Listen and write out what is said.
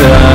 the